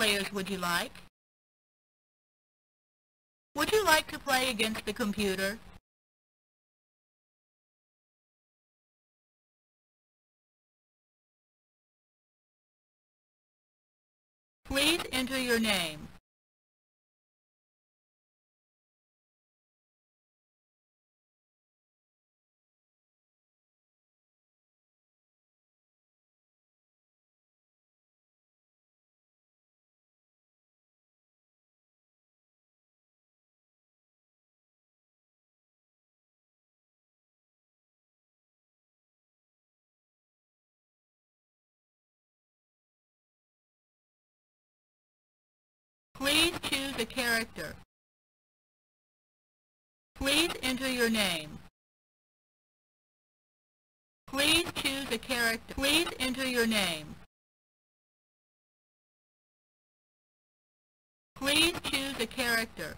Players would you like? Would you like to play against the computer? Please enter your name. Please choose a character. Please enter your name. Please choose a character. Please enter your name. Please choose a character.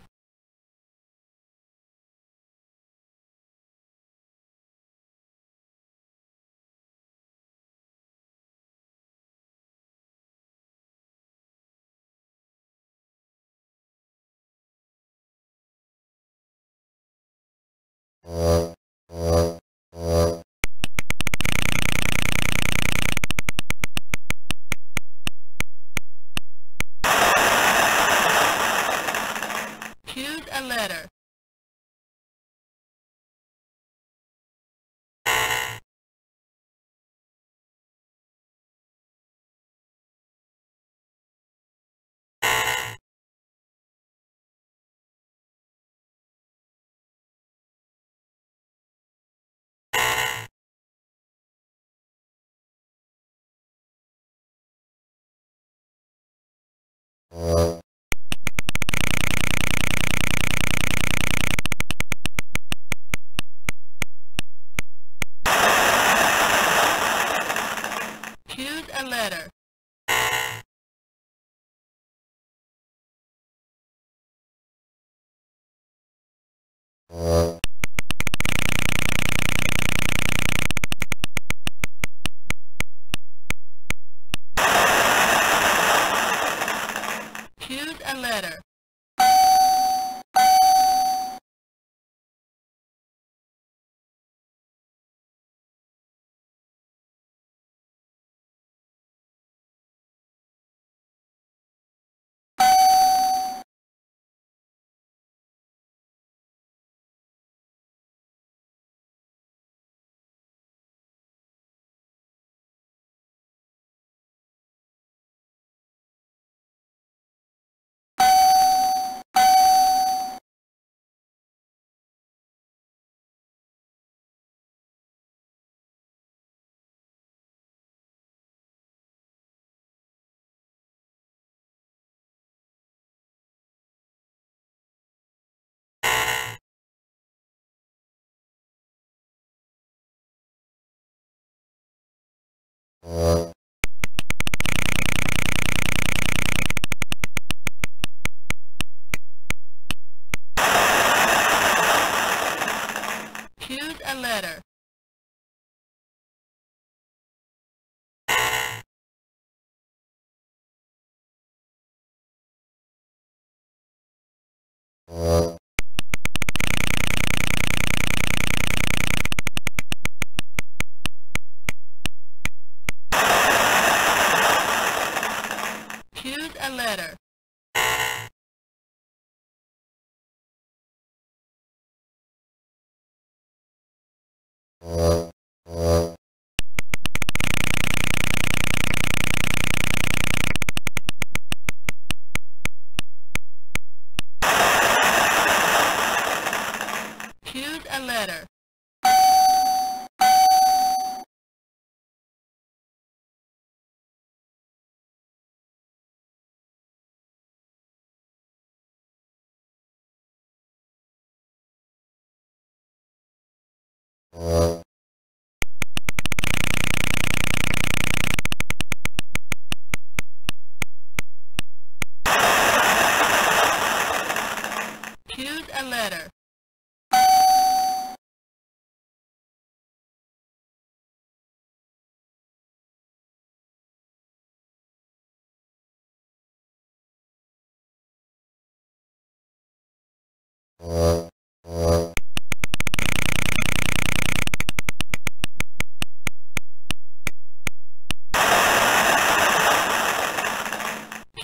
Choose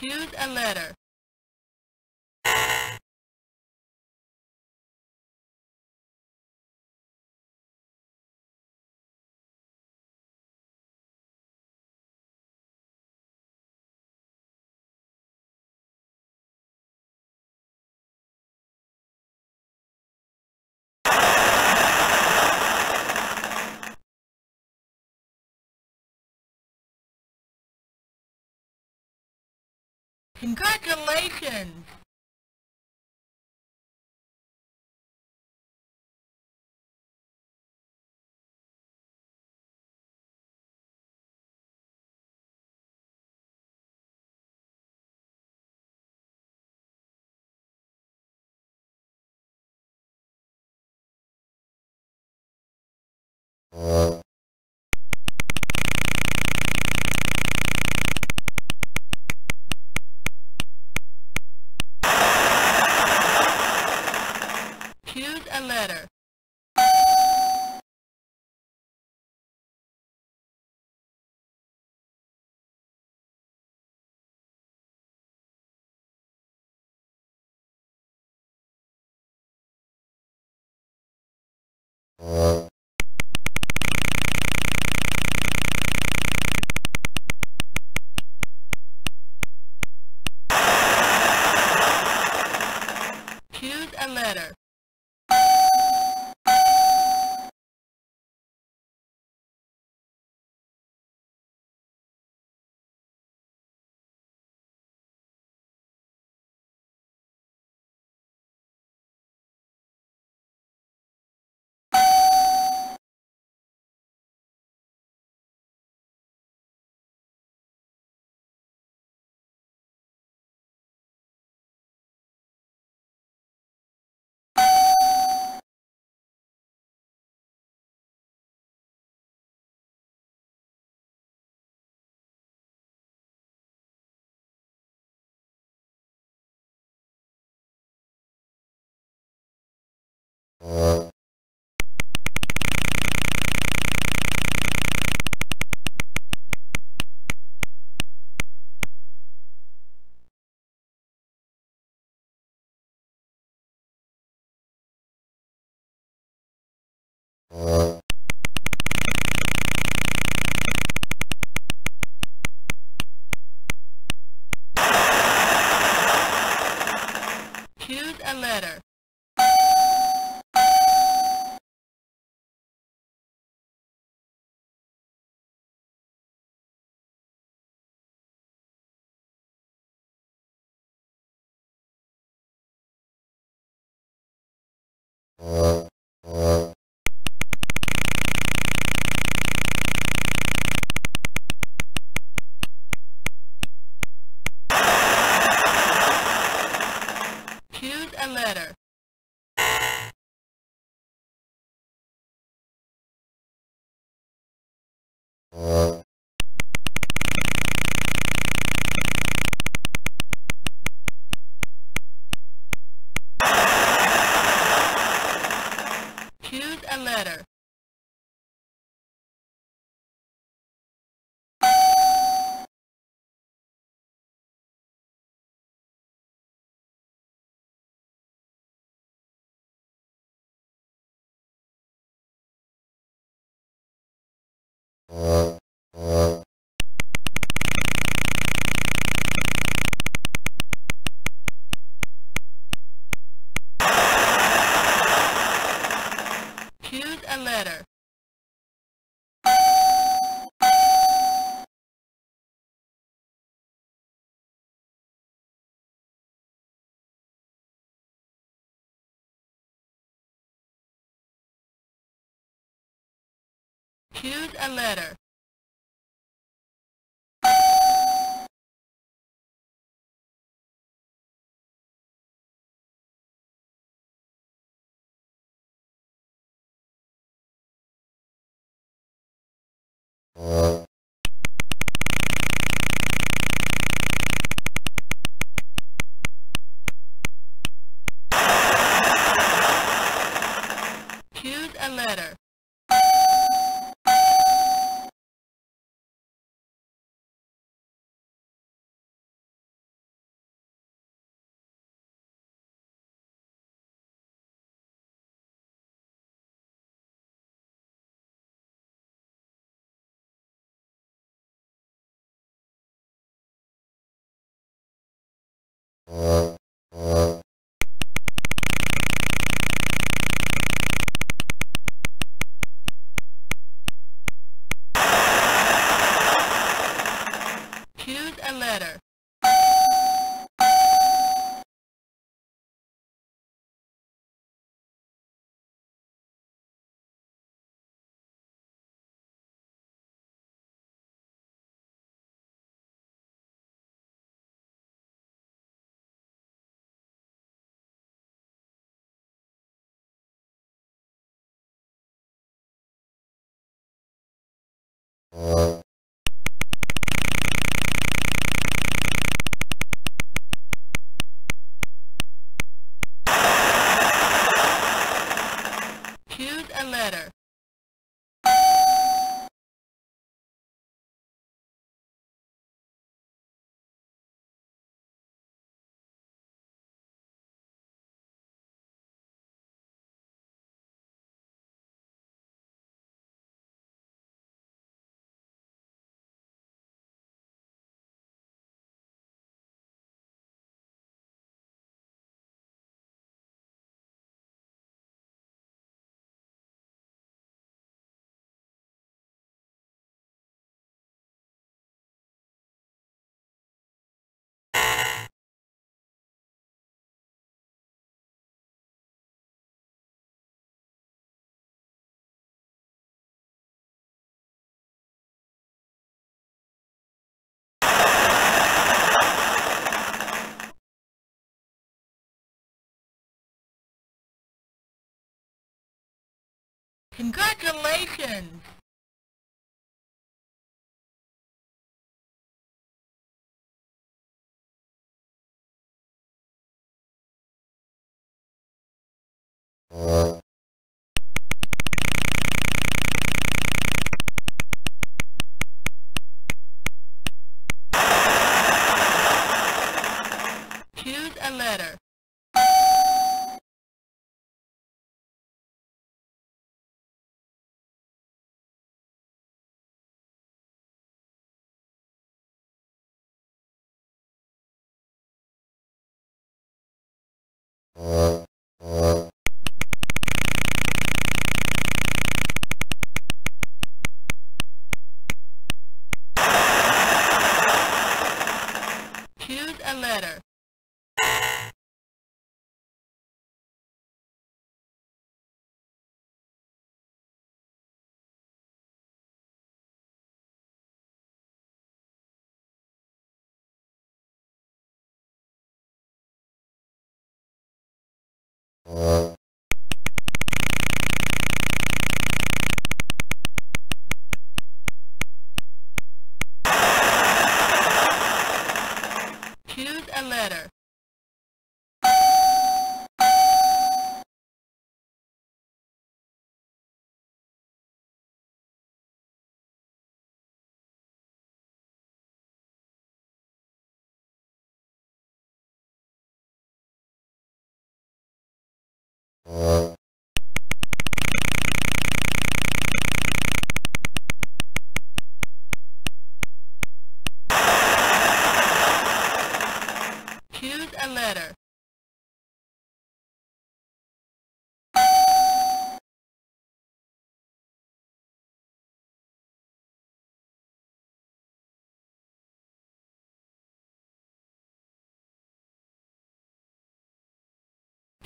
Choose a letter. Congratulations! better. Choose a letter. A letter. Congratulations!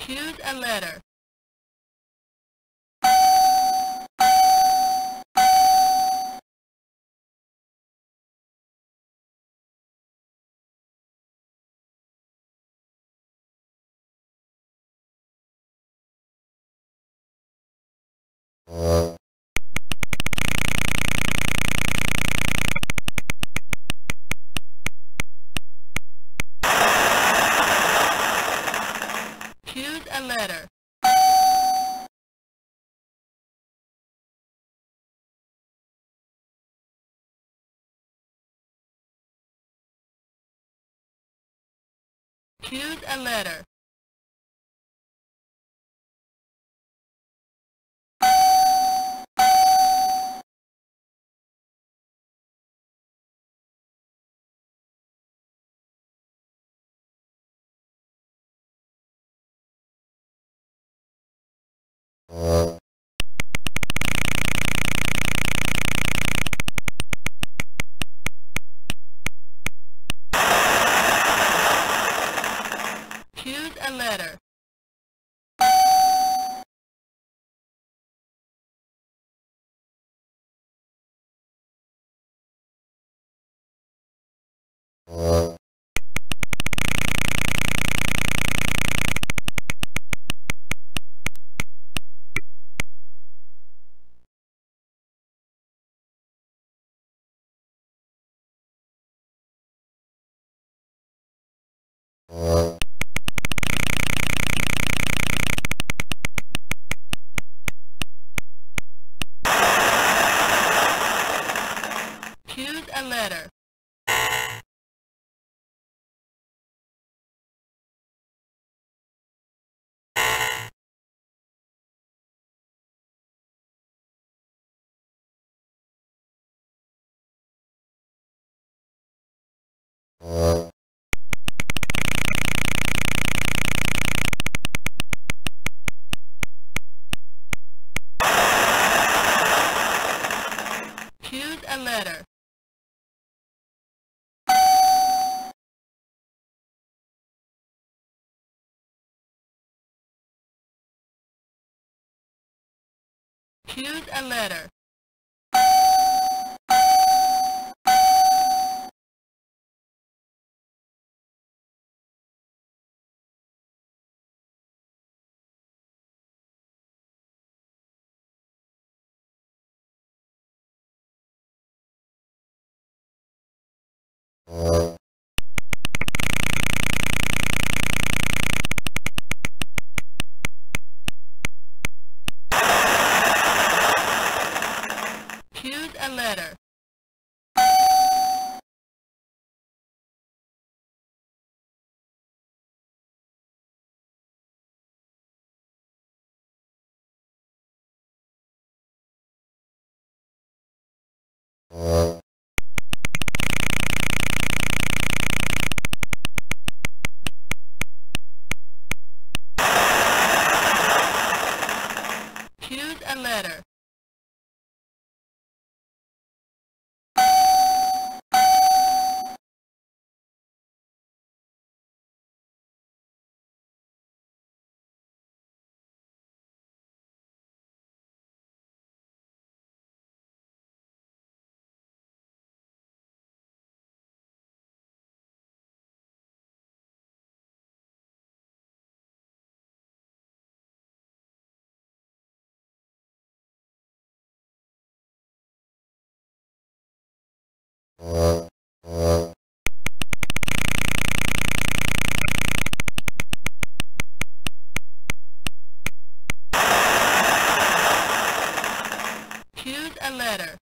Choose a letter. Choose a letter. Choose a letter. Letter. Choose a letter. Choose a letter. Choose a letter. Choose a letter.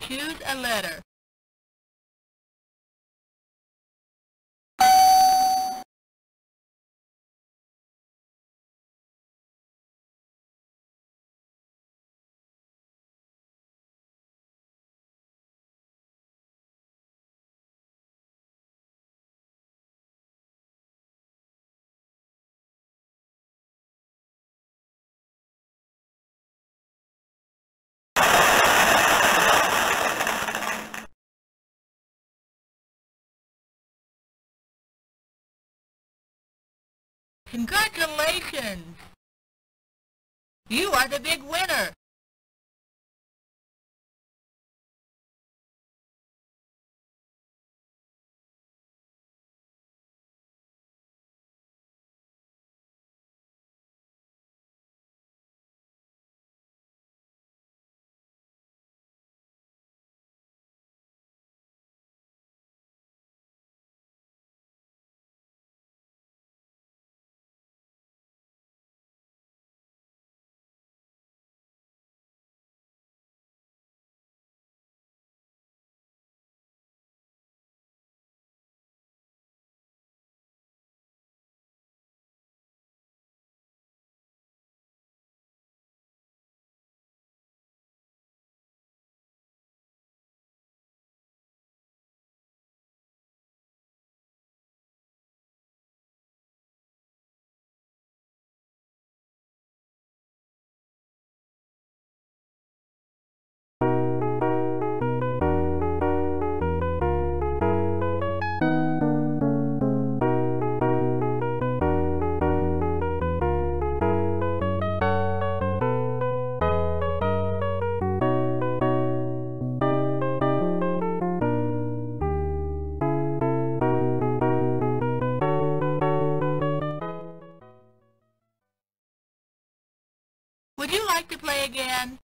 Choose a letter. Congratulations! You are the big winner! Again.